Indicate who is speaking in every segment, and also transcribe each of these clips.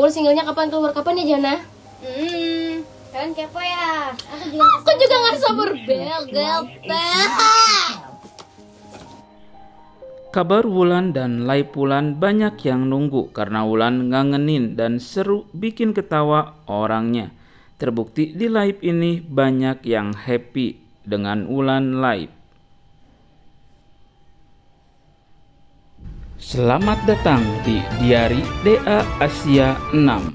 Speaker 1: Ul singlenya kapan keluar kapan ya Jana?
Speaker 2: Hmm, kalian kepo ya? Aku juga
Speaker 1: Aku juga nggak sabar banget.
Speaker 3: Kabar Wulan dan live Wulan banyak yang nunggu karena Wulan ngangenin dan seru bikin ketawa orangnya. Terbukti di live ini banyak yang happy dengan Wulan live. Selamat datang di Diari DA Asia 6.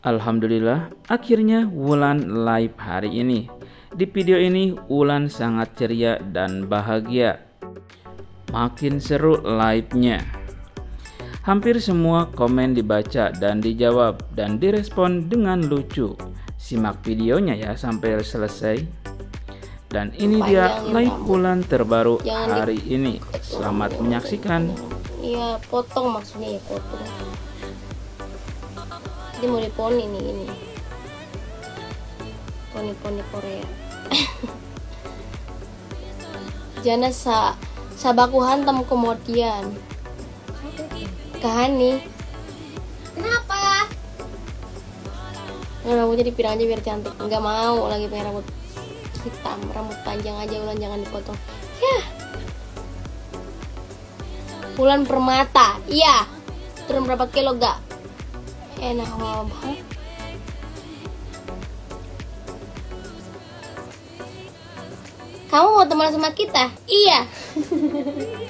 Speaker 3: Alhamdulillah, akhirnya Wulan live hari ini. Di video ini, Wulan sangat ceria dan bahagia. Makin seru live-nya. Hampir semua komen dibaca dan dijawab dan direspon dengan lucu. Simak videonya ya sampai selesai. Dan ini dia live. Wulan terbaru
Speaker 1: Jangan di-
Speaker 3: hari ini. Selamat menyaksikan.
Speaker 1: Iya, potong maksudnya ya potong. Ini mau diponi nih ini. Poni-poni Korea. Jana sa sabaku hantam kemudian. Kahani.
Speaker 2: Kenapa?
Speaker 1: Nah, rambutnya dipirang aja biar cantik. Enggak mau lagi pengen rambut hitam, rambut panjang aja ulan jangan dipotong. Ya. Bulan permata. Iya. Turun berapa kilo gak? Enak banget. Kamu mau teman sama kita? Iya.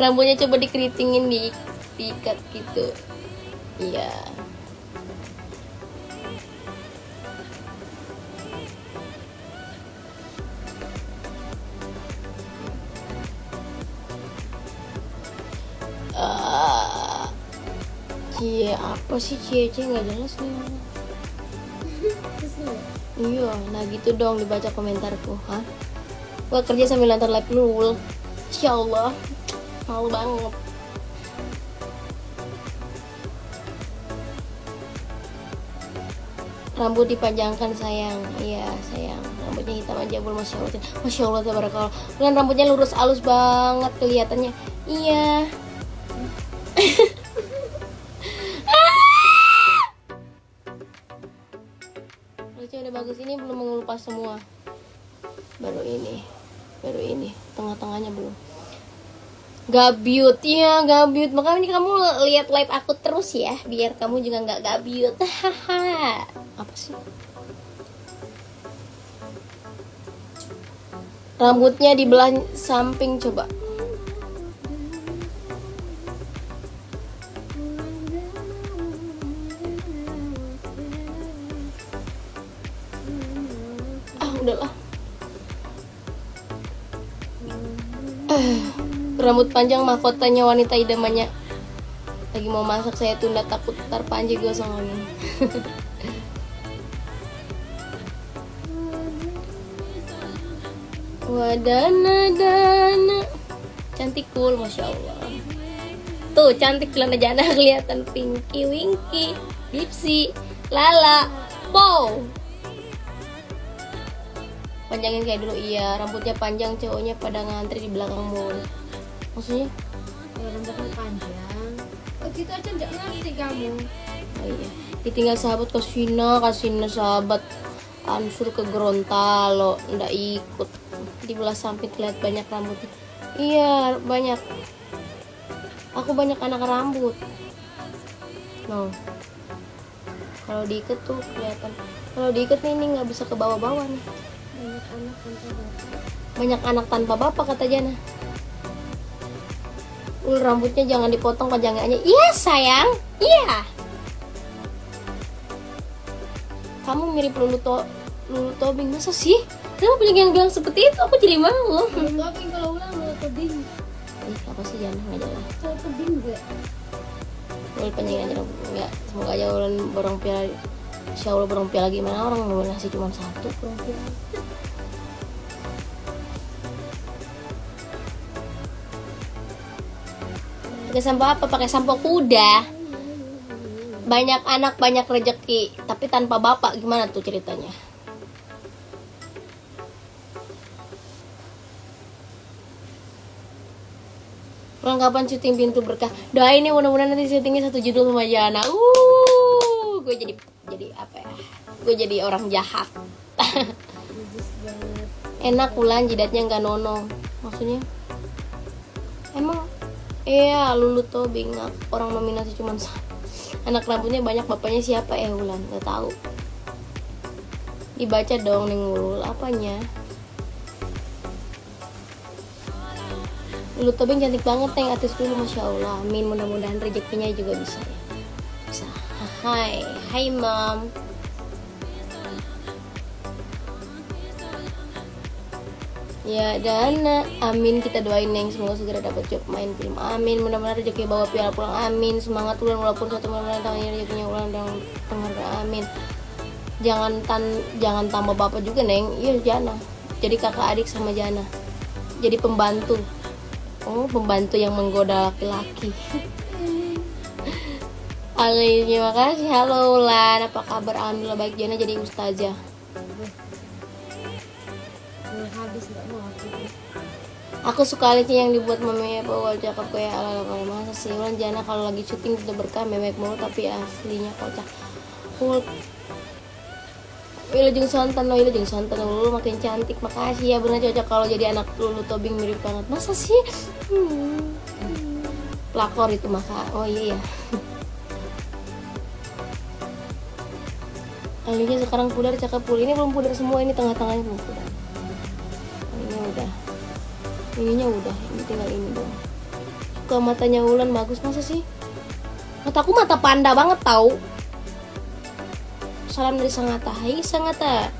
Speaker 1: Rambutnya coba dikeritingin di diikat gitu. Iya. Cie apa sih cie? Cie nggak jelas nih. Iya nah gitu dong dibaca komentarku hah? Gua kerja sambil nonton live lu Insya Allah malu banget. Rambut dipanjangkan sayang. Iya sayang. Rambutnya hitam aja belum masya allah masya allah tabarakallah. Bulan rambutnya lurus halus banget kelihatannya. Iya bagus ini belum mengelupas semua. Baru ini baru ini tengah-tengahnya belum. Gabiut ya gabiut. Makanya ini kamu lihat live aku terus ya biar kamu juga nggak gabiut. Haha apa sih? Rambutnya dibelah samping coba rambut panjang mahkotanya wanita idamannya. Lagi mau masak saya tunda takut ntar panji gosong lagi. Wadana dana cantik cool masya allah. Tuh cantik celana jana kelihatan pinky winky dipsy lala wow. Panjangin kayak dulu iya. Rambutnya panjang cowoknya pada ngantri di belakang mall maksudnya
Speaker 2: Ya, rambutnya panjang. Oh, gitu aja nggak ngerti kamu.
Speaker 1: oh iya. Ditinggal sahabat ke Sina kasih sahabat ansur ke Gorontalo ndak ikut. Di belah samping lihat banyak rambut. Iya banyak. Aku banyak anak rambut. No kalau diikat tuh kelihatan. Kalau diikat nih ini nggak bisa ke bawah-bawah nih.
Speaker 2: Banyak anak tanpa bapak.
Speaker 1: banyak anak tanpa bapak kata Jana ul rambutnya jangan dipotong panjangnya iya sayang. Iya. Kamu mirip lulu to lulu tobing. Masa sih? Kenapa banyak yang bilang seperti itu? Aku jadi malu
Speaker 2: Tapi kalau ulang lo tebing,
Speaker 1: ih apa sih? Jana nggak jelas
Speaker 2: kalau tebing gue.
Speaker 1: ul panjangin aja rambut nggak semoga aja ulan borong piala Insya Allah borong piala gimana? Orang mau ngasih cuma satu borong piala pakai sampo apa pakai sampo kuda banyak anak banyak rezeki tapi tanpa bapak gimana tuh ceritanya Ulan kapan syuting pintu berkah? Doain ya mudah-mudahan nanti syutingnya satu judul sama Jana. Uh, gue jadi jadi apa ya? Gue jadi orang jahat. Enak Ulan jidatnya nggak nono. Maksudnya? Iya lulu tobing orang nominasi cuma. Anak rambutnya banyak bapaknya siapa eh Ulan? Gak tahu. Dibaca dong nih ngulul apanya? Lulu Tobing cantik banget Neng artis dulu Masya Allah Amin mudah-mudahan rezekinya juga bisa ya Bisa Hai Hai mom Ya Dana Amin kita doain Neng Semoga segera dapat job main film Amin Mudah-mudahan rezeki bawa piala pulang Amin Semangat ulan walaupun satu bulan tahun ini rezekinya ulan dan penghargaan Amin Jangan tan jangan tambah bapak juga Neng Iya Jana Jadi kakak adik sama Jana Jadi pembantu Oh, pembantu yang menggoda laki-laki. Halo, terima kasih. Halo, Lan. Apa kabar? Alhamdulillah baik. Jana jadi ustazah.
Speaker 2: Aku
Speaker 1: suka alisnya yang dibuat meme pokoknya cakep kayak ala ala masa sih Ulan Jana kalau lagi syuting tidak berkah memek mulu tapi aslinya kocak. Cool. Wilujeng Sontan, oh Wilujeng Sontan, lu makin cantik, makasih ya benar cocok kalau jadi anak Lulu Tobing mirip banget. Masa sih? Hmm. Pelakor itu maka, oh iya ya. Alinya sekarang pudar cakep pul. Ini belum pudar semua, ini tengah-tengahnya belum pudar. Ininya udah, ini tinggal ini doang. Suka matanya Ulan bagus masa sih? Mataku mata panda banget tau salam dari Sangatta Hai Sangatta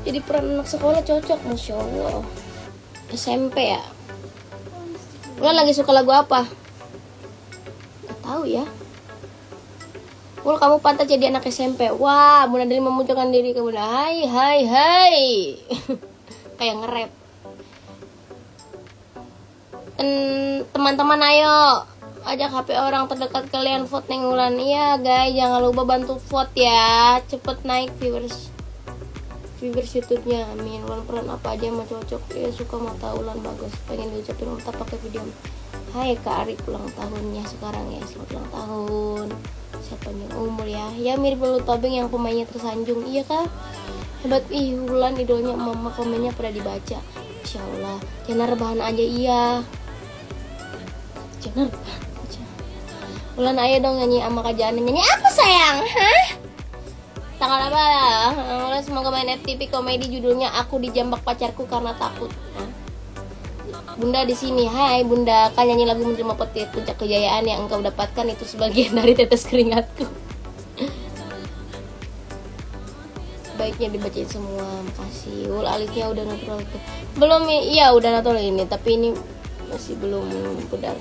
Speaker 1: jadi peran anak sekolah cocok Masya Allah SMP ya Ulan lagi suka lagu apa? Gak tahu ya Ul kamu pantas jadi anak SMP Wah Bunda Deli memunculkan diri ke Bunda Hai hai hai. Kayak nge-rap. Ten- Teman-teman ayo. Ajak HP orang terdekat kalian vote neng Ulan iya guys jangan lupa bantu vote ya. Cepet naik viewers viewers YouTube-nya. Amin. Ulan peran apa aja mau cocok? Ya suka mata Ulan bagus. Pengen diucapin kita pakai video Hai Kak Arif ulang tahunnya sekarang ya. Selamat ulang tahun. Siapa yang umur ya? Ya mirip Lulu Tobing yang pemainnya tersanjung. Iya kak? Hebat. Ih Ulan idolnya mama komennya pada dibaca. Insya Allah. Jangan rebahan aja iya. Jangan rebahan aja. Ulan ayo dong nyanyi sama Jana Nyanyi apa sayang? Hah? Tanggal apa? Ulan semoga main FTP komedi. Judulnya Aku dijambak pacarku karena takut. Hah? Bunda di sini, hai Bunda, kan nyanyi lagu menerima petir puncak kejayaan yang engkau dapatkan itu sebagian dari tetes keringatku. Baiknya dibacain semua, makasih. Ul alisnya udah natural. Belum, iya udah natural ini, tapi ini masih belum pudar.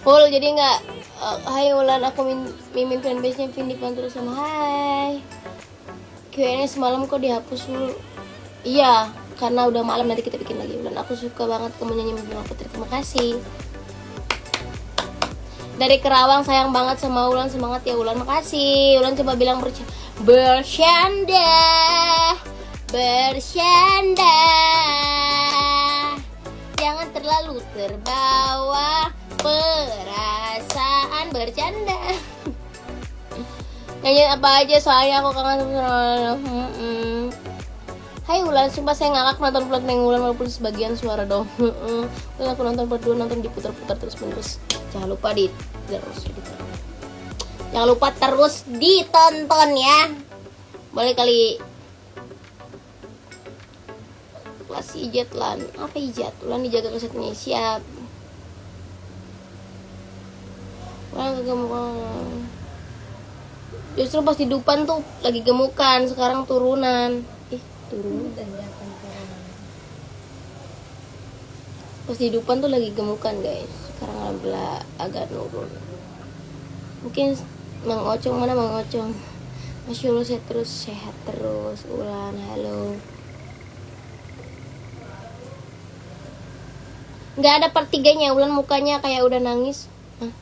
Speaker 1: Ul jadi nggak eh, Hai Ulan aku min- mimin fanbase nya Vindi terus sama Hai Q&A semalam kok dihapus dulu Iya karena udah malam nanti kita bikin lagi. Ulan aku suka banget kamu nyanyi mimpi putri. Terima kasih. Dari Kerawang sayang banget sama Ulan. Semangat ya Ulan. Makasih. Ulan coba bilang berc bercanda. Bercanda. Jangan terlalu terbawa. perasaan nyanyi apa aja soalnya aku kangen Hmm-mm. Hai Ulan, sumpah saya ngakak nonton vlog Neng Ulan walaupun sebagian suara dong. Ulan aku nonton berdua nonton diputar-putar terus menerus Jangan lupa di terus. Jangan lupa terus ditonton ya. Boleh kali. Kelas ijat lan. Apa ijat? Ulan dijaga kesehatannya Siap. Ulan kegemukan Justru pas di depan tuh lagi gemukan Sekarang turunan. Ih turunan. Pas di depan tuh lagi gemukan guys. Sekarang alhamdulillah agak nurun. Mungkin Mang Ocong mana Mang Ocong? Masya Allah saya terus sehat terus. Ulan halo. Nggak ada part tiganya Ulan mukanya kayak udah nangis. Hah?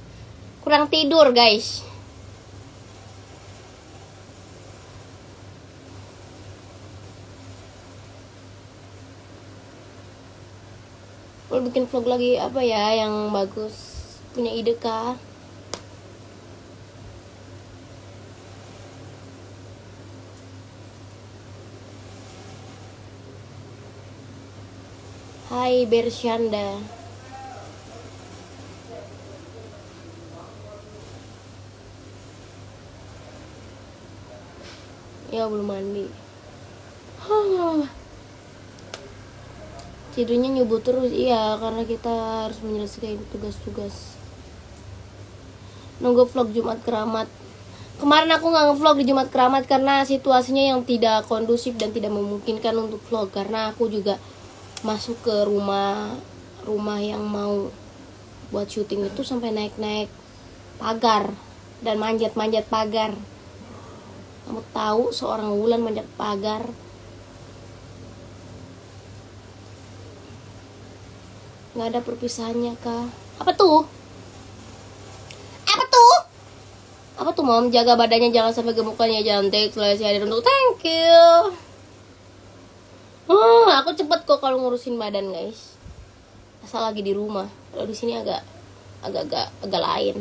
Speaker 1: Kurang tidur guys Mau bikin vlog lagi apa ya yang bagus? Punya ide kah? Hai Bersyanda Ya belum mandi Tidurnya nyubuh terus Iya karena kita harus menyelesaikan tugas-tugas Nunggu vlog Jumat Keramat Kemarin aku nggak ngevlog di Jumat Keramat karena situasinya yang tidak kondusif dan tidak memungkinkan untuk vlog karena aku juga masuk ke rumah rumah yang mau buat syuting itu sampai naik-naik pagar dan manjat-manjat pagar. Kamu tahu seorang Wulan manjat pagar? Nggak ada perpisahannya kah? Apa tuh? Apa tuh? Apa tuh mom? Jaga badannya jangan sampai gemukannya cantik. Selalu hadir untuk thank you. Oh, aku cepet kok kalau ngurusin badan guys. Asal lagi di rumah. Kalau di sini agak agak agak agak lain.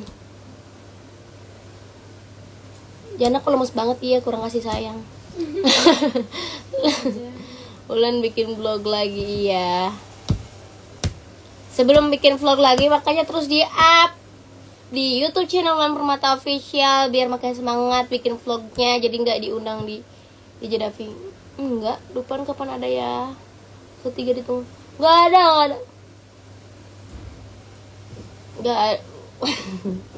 Speaker 1: Jangan aku lemes banget iya kurang kasih sayang. Ulan bikin vlog lagi ya. Sebelum bikin vlog lagi makanya terus di up di YouTube channel Ulan Permata Official biar makin semangat bikin vlognya jadi nggak diundang di di Jedavi. Enggak, depan kapan ada ya? Ketiga ditunggu. Enggak ada, enggak ada. Enggak ada.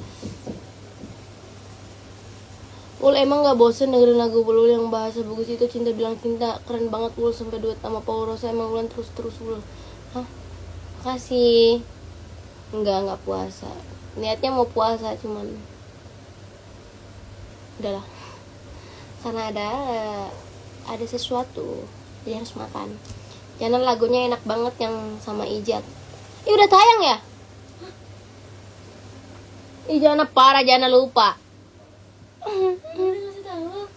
Speaker 1: Ul emang gak bosen dengerin lagu Ul yang bahasa bagus itu cinta bilang cinta keren banget Ul sampai duet sama Paul Rosa emang Ulan terus terus Ul hah makasih enggak enggak puasa. Niatnya mau puasa cuman udahlah. Karena ada ada sesuatu jadi harus makan. Jangan lagunya enak banget yang sama Ijat. Ih udah tayang ya? Ih jangan parah jangan lupa
Speaker 2: Ngasih tahu.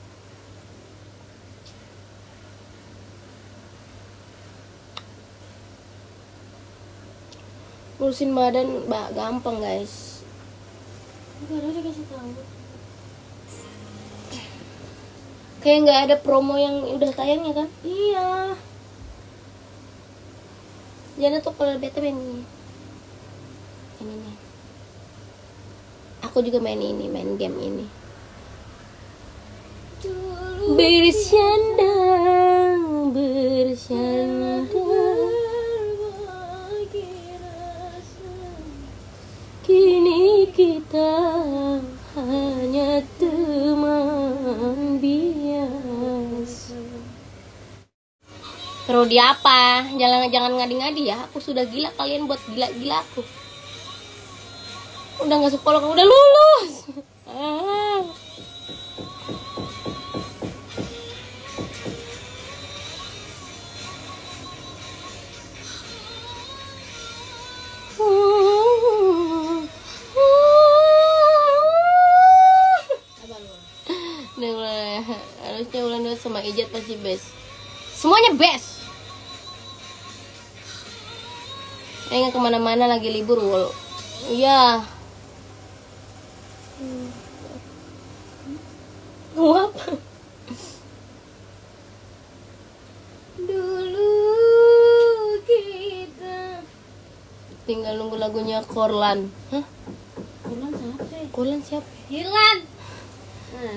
Speaker 1: Ngurusin badan mbak. Gampang guys. Kayak nggak ada promo yang udah tayang ya kan?
Speaker 2: Iya.
Speaker 1: Jangan tuh kalau bete main ini. Ini. Aku juga main ini, main game ini. Bersandang, bersandang Rodi apa? Jangan jangan ngadi-ngadi ya. Aku sudah gila kalian buat gila-gila aku. Udah nggak sekolah, udah lulus. Harusnya Ulan sama Ijat pasti best. Semuanya best. Eh nggak ke mana-mana lagi libur Ul. Iya. Apa?
Speaker 2: Dulu kita
Speaker 1: Tinggal nunggu lagunya Korlan. Hah?
Speaker 2: Bulan siapa?
Speaker 1: Korlan siapa?
Speaker 2: Hilan.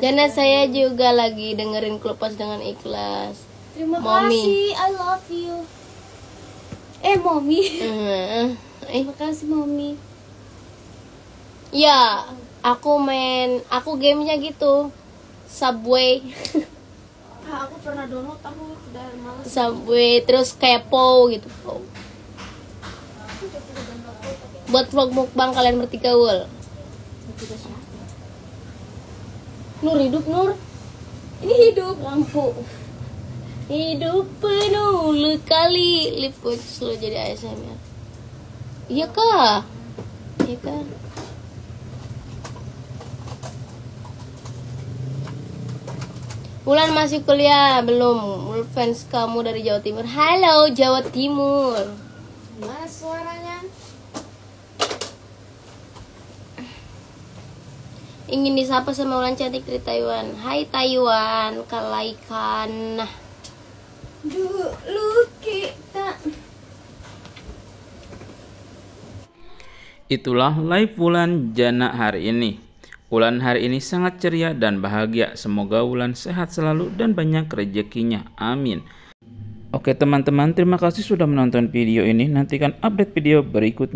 Speaker 1: Jana saya juga lagi dengerin Klepas dengan ikhlas.
Speaker 2: Terima
Speaker 1: Mommy.
Speaker 2: kasih, I love you. Eh, mommy.
Speaker 1: Eh, eh,
Speaker 2: Terima kasih, mommy.
Speaker 1: ya, aku main, aku gamenya gitu. Subway,
Speaker 2: Ah, aku pernah download, aku sudah males.
Speaker 1: Subway, terus kepo gitu. Buat vlog mukbang kalian bertiga wul. Nur hidup Nur.
Speaker 2: Ini hidup lampu.
Speaker 1: Hidup penuh lekali Lip coach lo jadi ASMR Iya kah? Iya kah? Bulan masih kuliah belum? Fans kamu dari Jawa Timur. Halo Jawa Timur.
Speaker 2: Gimana suaranya?
Speaker 1: Ingin disapa sama Ulan cantik dari Taiwan. Hai Taiwan, kalaikan. Nah,
Speaker 2: Dulu kita
Speaker 3: Itulah live Wulan Jana hari ini. Wulan hari ini sangat ceria dan bahagia. Semoga Wulan sehat selalu dan banyak rezekinya. Amin. Oke teman-teman, terima kasih sudah menonton video ini. Nantikan update video berikutnya.